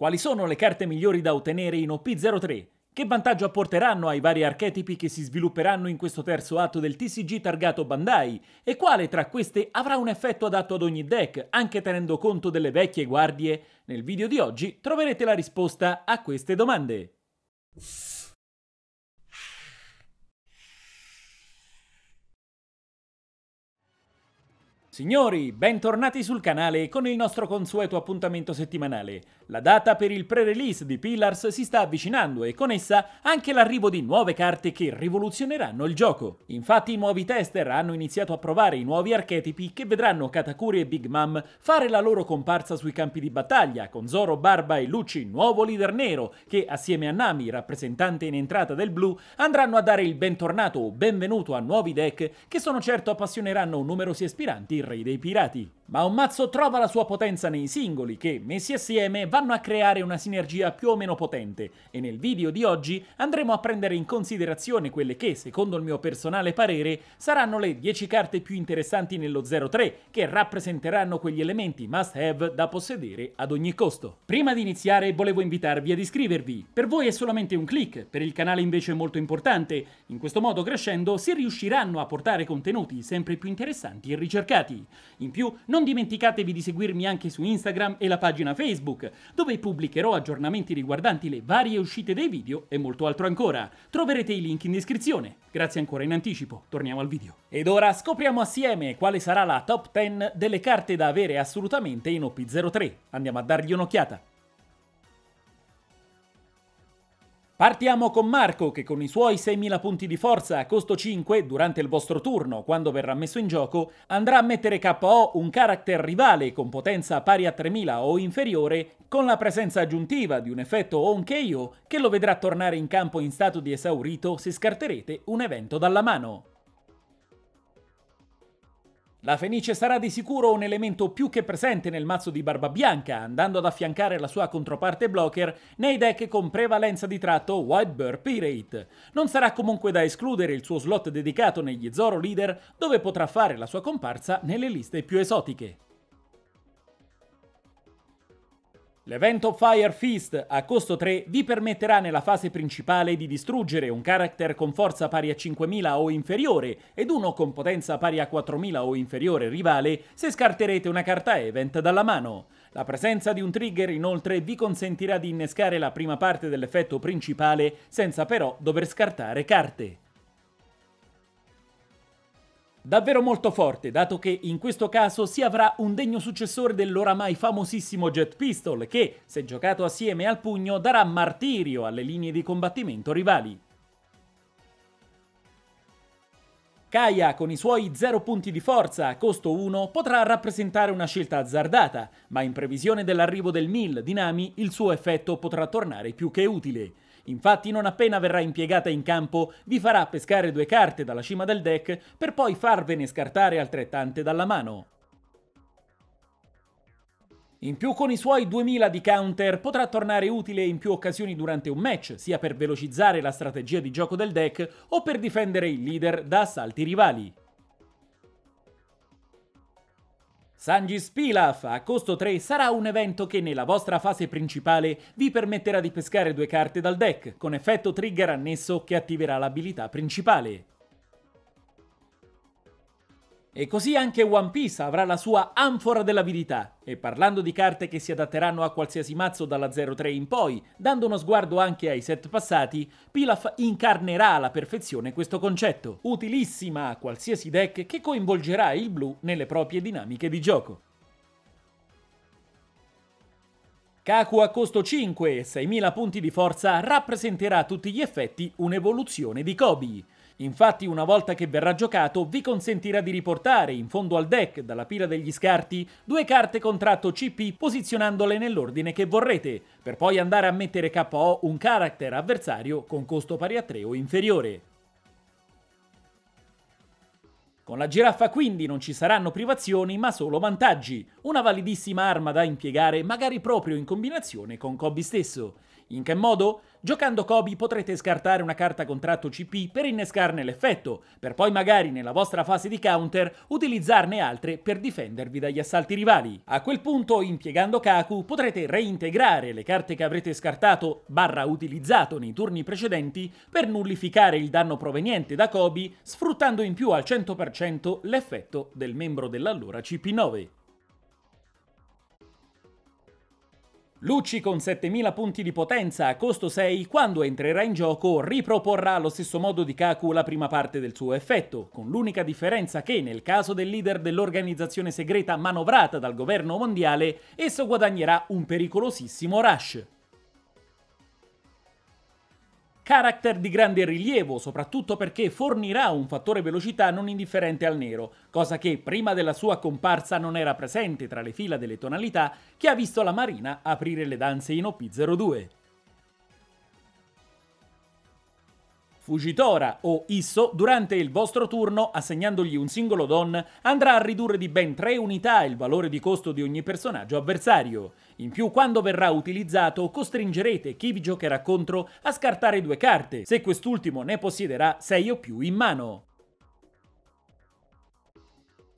Quali sono le carte migliori da ottenere in OP03? Che vantaggio apporteranno ai vari archetipi che si svilupperanno in questo terzo atto del TCG targato Bandai? E quale tra queste avrà un effetto adatto ad ogni deck, anche tenendo conto delle vecchie guardie? Nel video di oggi troverete la risposta a queste domande. Signori, bentornati sul canale con il nostro consueto appuntamento settimanale. La data per il pre-release di Pillars si sta avvicinando e con essa anche l'arrivo di nuove carte che rivoluzioneranno il gioco. Infatti i nuovi tester hanno iniziato a provare i nuovi archetipi che vedranno Katakuri e Big Mom fare la loro comparsa sui campi di battaglia, con Zoro, Barba e Lucci, nuovo leader nero, che assieme a Nami, rappresentante in entrata del blu, andranno a dare il bentornato o benvenuto a nuovi deck che sono certo appassioneranno numerosi aspiranti il Re dei Pirati. Ma un mazzo trova la sua potenza nei singoli che, messi assieme, vanno a creare una sinergia più o meno potente e nel video di oggi andremo a prendere in considerazione quelle che, secondo il mio personale parere, saranno le 10 carte più interessanti nello 03 che rappresenteranno quegli elementi must have da possedere ad ogni costo. Prima di iniziare volevo invitarvi ad iscrivervi. Per voi è solamente un click, per il canale invece è molto importante. In questo modo crescendo si riusciranno a portare contenuti sempre più interessanti e ricercati. In più non dimenticatevi di seguirmi anche su Instagram e la pagina Facebook, dove pubblicherò aggiornamenti riguardanti le varie uscite dei video e molto altro ancora. Troverete i link in descrizione. Grazie ancora in anticipo, torniamo al video. Ed ora scopriamo assieme quale sarà la top 10 delle carte da avere assolutamente in OP03. Andiamo a dargli un'occhiata. Partiamo con Marco che con i suoi 6.000 punti di forza a costo 5 durante il vostro turno, quando verrà messo in gioco, andrà a mettere KO un character rivale con potenza pari a 3.000 o inferiore con la presenza aggiuntiva di un effetto On KO che lo vedrà tornare in campo in stato di esaurito se scarterete un evento dalla mano. La Fenice sarà di sicuro un elemento più che presente nel mazzo di Barba Bianca, andando ad affiancare la sua controparte blocker nei deck con prevalenza di tratto White Bear Pirate. Non sarà comunque da escludere il suo slot dedicato negli Zoro Leader, dove potrà fare la sua comparsa nelle liste più esotiche. L'evento Fire Feast a costo 3 vi permetterà nella fase principale di distruggere un character con forza pari a 5000 o inferiore ed uno con potenza pari a 4000 o inferiore rivale se scarterete una carta event dalla mano. La presenza di un trigger inoltre vi consentirà di innescare la prima parte dell'effetto principale senza però dover scartare carte. Davvero molto forte, dato che in questo caso si avrà un degno successore dell'oramai famosissimo Jet Pistol che, se giocato assieme al pugno, darà martirio alle linee di combattimento rivali. Kaya, con i suoi 0 punti di forza a costo 1, potrà rappresentare una scelta azzardata, ma in previsione dell'arrivo del Mill di Nami il suo effetto potrà tornare più che utile. Infatti non appena verrà impiegata in campo vi farà pescare due carte dalla cima del deck per poi farvene scartare altrettante dalla mano. In più con i suoi 2000 di counter potrà tornare utile in più occasioni durante un match, sia per velocizzare la strategia di gioco del deck o per difendere il leader da assalti rivali. Sangis Pilaf a costo 3 sarà un evento che nella vostra fase principale vi permetterà di pescare due carte dal deck, con effetto trigger annesso che attiverà l'abilità principale. E così anche One Piece avrà la sua Anfora dell'avidità. E parlando di carte che si adatteranno a qualsiasi mazzo dalla 0-3 in poi, dando uno sguardo anche ai set passati, Pilaf incarnerà alla perfezione questo concetto, utilissima a qualsiasi deck che coinvolgerà il blu nelle proprie dinamiche di gioco. Kaku a costo 5 e 6000 punti di forza rappresenterà a tutti gli effetti un'evoluzione di Kobe. Infatti una volta che verrà giocato vi consentirà di riportare in fondo al deck dalla pila degli scarti due carte contratto CP posizionandole nell'ordine che vorrete, per poi andare a mettere KO un character avversario con costo pari a 3 o inferiore. Con la giraffa quindi non ci saranno privazioni ma solo vantaggi, una validissima arma da impiegare magari proprio in combinazione con Kobe stesso. In che modo? Giocando Kobe potrete scartare una carta contratto CP per innescarne l'effetto, per poi magari nella vostra fase di counter utilizzarne altre per difendervi dagli assalti rivali. A quel punto, impiegando Kaku, potrete reintegrare le carte che avrete scartato barra utilizzato nei turni precedenti per nullificare il danno proveniente da Kobe, sfruttando in più al 100% l'effetto del membro dell'allora CP9. Lucci con 7000 punti di potenza a costo 6, quando entrerà in gioco, riproporrà allo stesso modo di Kaku la prima parte del suo effetto, con l'unica differenza che, nel caso del leader dell'organizzazione segreta manovrata dal governo mondiale, esso guadagnerà un pericolosissimo rush. Character di grande rilievo, soprattutto perché fornirà un fattore velocità non indifferente al nero, cosa che prima della sua comparsa non era presente tra le fila delle tonalità che ha visto la Marina aprire le danze in OP02. Fugitora o Isso, durante il vostro turno, assegnandogli un singolo don, andrà a ridurre di ben 3 unità il valore di costo di ogni personaggio avversario. In più, quando verrà utilizzato, costringerete chi vi giocherà contro a scartare due carte, se quest'ultimo ne possiederà 6 o più in mano.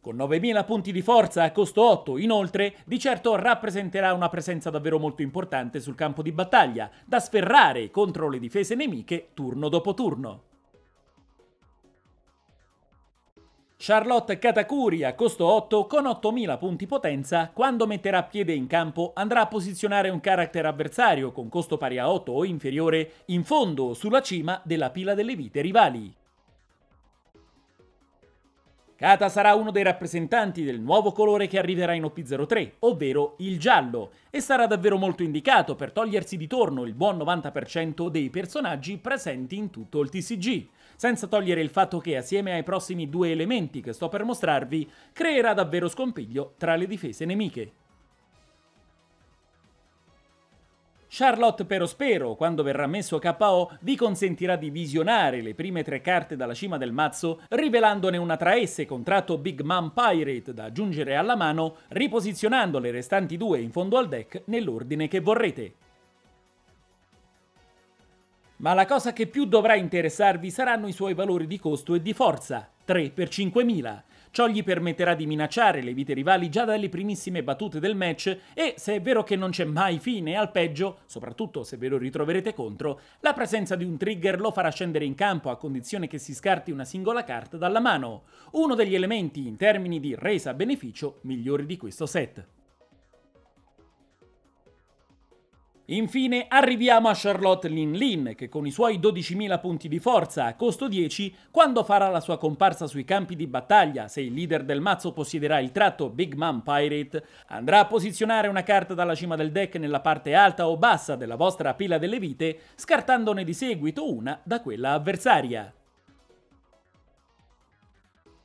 Con 9000 punti di forza a costo 8, inoltre, di certo rappresenterà una presenza davvero molto importante sul campo di battaglia, da sferrare contro le difese nemiche turno dopo turno. Charlotte Katakuri a costo 8 con 8000 punti potenza, quando metterà piede in campo andrà a posizionare un character avversario con costo pari a 8 o inferiore in fondo o sulla cima della pila delle vite rivali. Kata sarà uno dei rappresentanti del nuovo colore che arriverà in OP03, ovvero il giallo, e sarà davvero molto indicato per togliersi di torno il buon 90% dei personaggi presenti in tutto il TCG, senza togliere il fatto che assieme ai prossimi due elementi che sto per mostrarvi, creerà davvero scompiglio tra le difese nemiche. Charlotte Perospero, quando verrà messo KO, vi consentirà di visionare le prime tre carte dalla cima del mazzo, rivelandone una tra esse contratto Big Mom Pirate da aggiungere alla mano, riposizionando le restanti due in fondo al deck nell'ordine che vorrete. Ma la cosa che più dovrà interessarvi saranno i suoi valori di costo e di forza, 3 per 5000, Ciò gli permetterà di minacciare le vite rivali già dalle primissime battute del match e, se è vero che non c'è mai fine al peggio, soprattutto se ve lo ritroverete contro, la presenza di un trigger lo farà scendere in campo a condizione che si scarti una singola carta dalla mano, uno degli elementi in termini di resa beneficio migliori di questo set. Infine arriviamo a Charlotte Lin Lin, che con i suoi 12.000 punti di forza a costo 10, quando farà la sua comparsa sui campi di battaglia, se il leader del mazzo possiederà il tratto Big Man Pirate, andrà a posizionare una carta dalla cima del deck nella parte alta o bassa della vostra pila delle vite, scartandone di seguito una da quella avversaria.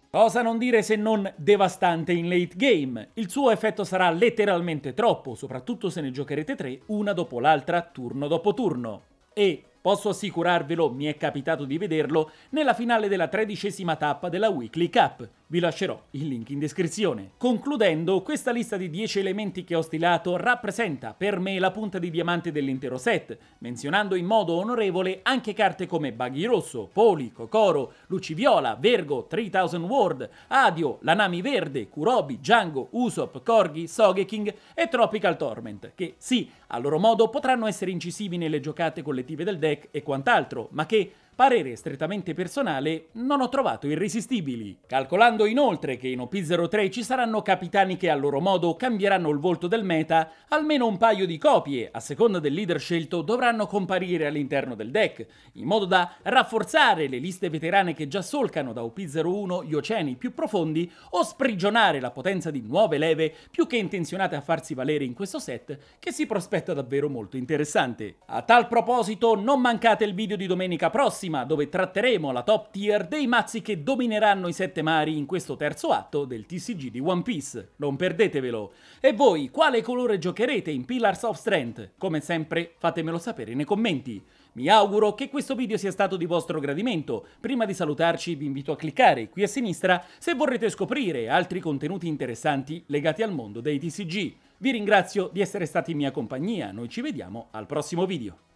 Cosa non dire se non devastante in late game? Il suo effetto sarà letteralmente troppo, soprattutto se ne giocherete tre una dopo l'altra, turno dopo turno. E, posso assicurarvelo, mi è capitato di vederlo nella finale della tredicesima tappa della Weekly Cup, vi lascerò il link in descrizione. Concludendo, questa lista di 10 elementi che ho stilato rappresenta per me la punta di diamante dell'intero set, menzionando in modo onorevole anche carte come Buggy Rosso, Poli, Kokoro, Luciviola, Vergo, 3000 Ward, Adio, Lanami Verde, Kurobi, Django, Usopp, Corgi, Sogeking e Tropical Torment, che sì, a loro modo potranno essere incisivi nelle giocate collettive del deck e quant'altro, ma che parere strettamente personale, non ho trovato irresistibili. Calcolando inoltre che in OP03 ci saranno capitani che a loro modo cambieranno il volto del meta, almeno un paio di copie, a seconda del leader scelto, dovranno comparire all'interno del deck, in modo da rafforzare le liste veterane che già solcano da OP01 gli oceani più profondi o sprigionare la potenza di nuove leve più che intenzionate a farsi valere in questo set che si prospetta davvero molto interessante. A tal proposito non mancate il video di domenica prossima prossima dove tratteremo la top tier dei mazzi che domineranno i sette mari in questo terzo atto del TCG di One Piece. Non perdetevelo! E voi, quale colore giocherete in Pillars of Strength? Come sempre, fatemelo sapere nei commenti. Mi auguro che questo video sia stato di vostro gradimento. Prima di salutarci vi invito a cliccare qui a sinistra se vorrete scoprire altri contenuti interessanti legati al mondo dei TCG. Vi ringrazio di essere stati in mia compagnia, noi ci vediamo al prossimo video.